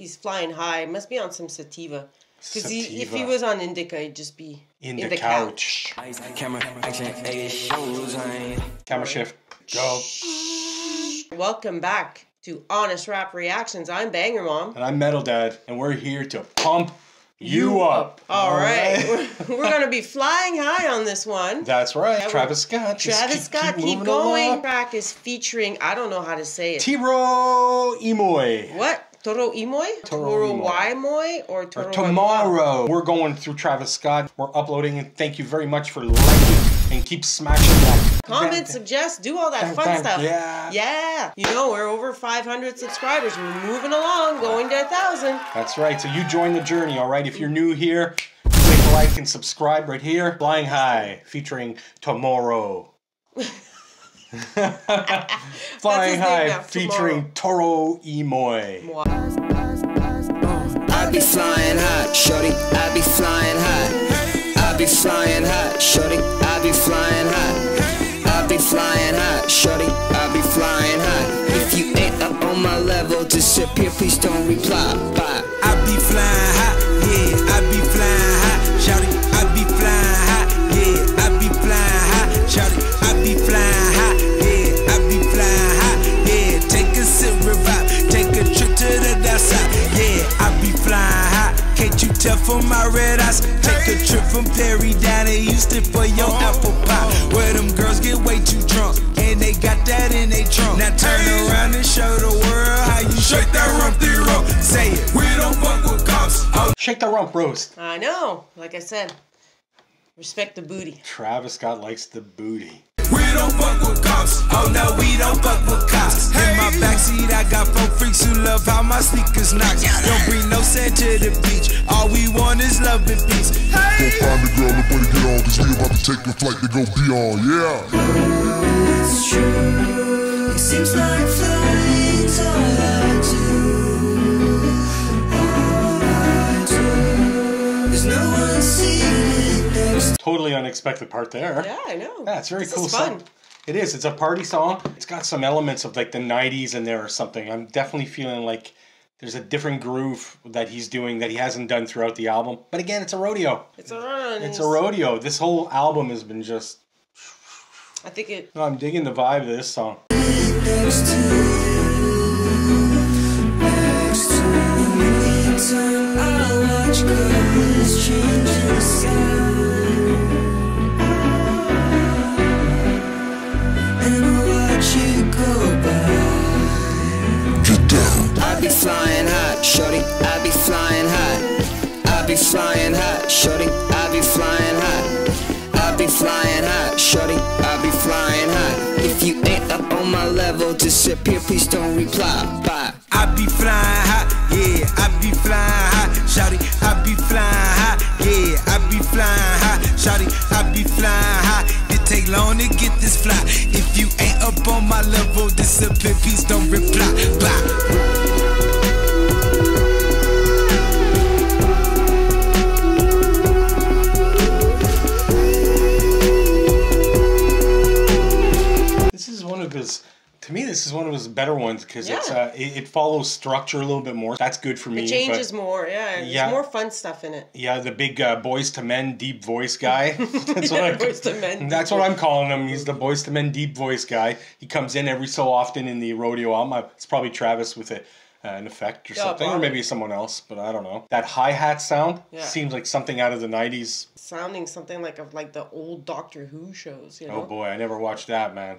he's flying high. Must be on some sativa. Because if he was on indica, he'd just be In, in the, the couch. Ice, camera, action, A shows. Camera shift. Go. Welcome back to Honest Rap Reactions. I'm Banger Mom. And I'm Metal Dad, and we're here to pump you up. All right. We're, we're going to be flying high on this one. That's right. Yeah, Travis Scott. Just Travis Scott, keep, moving going. along. Track is featuring, I don't know how to say it. Tiro Imoy. what? Toro y Moi? Toro Toro y Moi. Waimoy? Or Toro Tomorrow, we're going through Travis Scott. We're uploading, and thank you very much for liking and keep smashing that. Comment, suggest, do all that fun stuff. Yeah. Yeah. You know, we're over 500 subscribers. We're moving along, going to a 1,000. That's right. So you join the journey, all right? If you're new here, click like and subscribe right here. Flying High, featuring Tomorrow. Flying High, featuring Toro y Moi. I be flying high, shorty. I be flying high. I be flying high, shorty. I be flying high. I be flying high, shorty. I be flying high. If you ain't up on my level, disappear. Please don't reply. Bye. You tell from my red eyes, take a trip from Perry down to Houston for your uh-huh. apple pie, where them girls get way too drunk, and they got that in they trunk, now turn around and show the world how you shake that rump rump, say it, we don't fuck with cops, oh Shake the rump roast. I know. Like I said, respect the booty. Travis Scott likes the booty. We don't fuck with cops. Oh no, we don't fuck with cops. In my backseat, I got four freaks who love how my sneakers knock. Don't bring no sand to the beach. All we want is love and peace. Go find the girl and put it on, cause we about to take a flight to go beyond, yeah. It's true. It seems like flying's all I do. All I do. There's no one seated next Totally unexpected part there. Yeah, I know. Yeah, it's a very This cool is fun. song. It is. It's a party song. It's got some elements of like the '90s in there or something. I'm definitely feeling like there's a different groove that he's doing that he hasn't done throughout the album. But again, it's a rodeo. It's a run. It's a rodeo. This whole album has been just. I think it. No, I'm digging the vibe of this song. next to next to flying high. I be flying high, shorty. I be flying high. I be flying high, shorty. I be flying high. If you ain't up on my level, disappear. Please don't reply. Bye. I be flying high, is one of his. To me, this is one of his better ones because it's uh, it, it follows structure a little bit more. That's good for me. It but- changes more. Yeah. There's Yeah. more fun stuff in it. Yeah, the big uh, Boyz II Men deep voice guy. That's Yeah, what I, Boyz II Men That's what I'm calling him. He's the Boyz II Men deep voice guy. He comes in every so often in the rodeo album. It's probably Travis with a, uh, an effect or Yeah, something, or maybe someone else, but I don't know. That hi hat sound Yeah. seems like something out of the '90s. Sounding something like of like the old Doctor Who shows. You know. Oh boy, I never watched that man.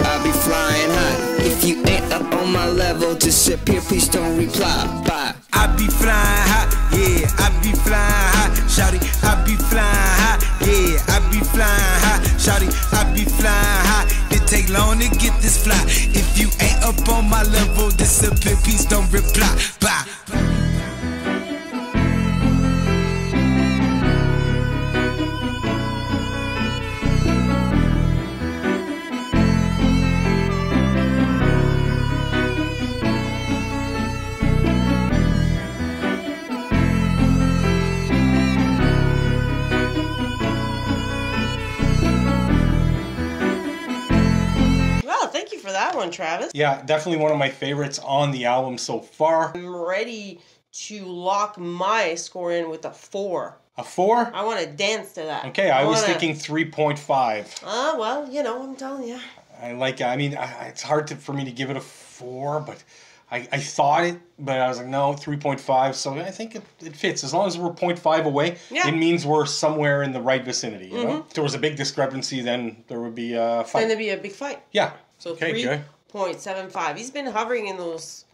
disappear. Please don't reply. Bye. I be flying high, yeah, I be flying high, shawty, I be flying high, yeah, I be flying high, shawty, I be flying high. It take long to get this fly. If you ain't up on my level, disappear, please don't reply. Bye. One, Travis. Yeah, definitely one of my favorites on the album so far. I'm ready to lock my score in with a four. A four? I want to dance to that. Okay, I, was wanna- thinking 3.5. Ah, well, you know, I'm telling you. I like. I mean, I, it's hard to, for me to give it a four, but I, I thought it, but I was like, no, three point five. So I think it, it fits as long as we're 0.5 away. Yeah. It means we're somewhere in the right vicinity. You know, if there was a big discrepancy, then there would be a Then fight. there'd be a big fight. yeah. So okay, three good. Point seven five. He's been hovering in those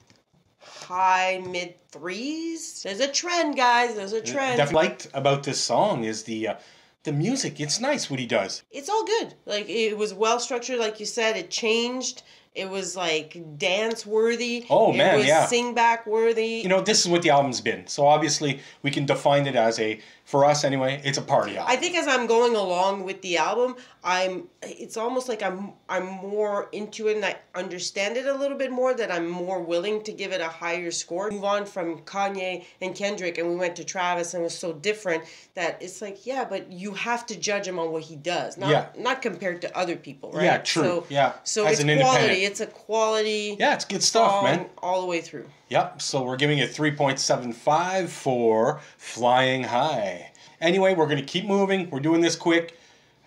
high mid threes. There's a trend, guys. There's a trend. Definitely liked about this song is the uh, the music. It's nice what he does. It's all good. Like it was well structured, like you said. It changed. It was like dance worthy. Oh, it man, was yeah. Sing back worthy. You know, this is what the album's been. So obviously, we can define it as a, for us anyway, it's a party album. I think as I'm going along with the album, I'm it's almost like I'm I'm more into it and I understand it a little bit more that I'm more willing to give it a higher score. Move on from Kanye and Kendrick and we went to Travis and it was so different that it's like, yeah, but you have to judge him on what he does, not Yeah. not compared to other people, right? Yeah, true. So, Yeah, So as it's an independent. quality. It's a quality yeah, it's good stuff, man. all the way through. Yep, so we're giving it 3.75 for Flying High. Anyway, we're going to keep moving. We're doing this quick.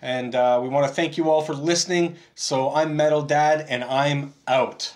And uh, we want to thank you all for listening. So I'm Metal Dad, and I'm out.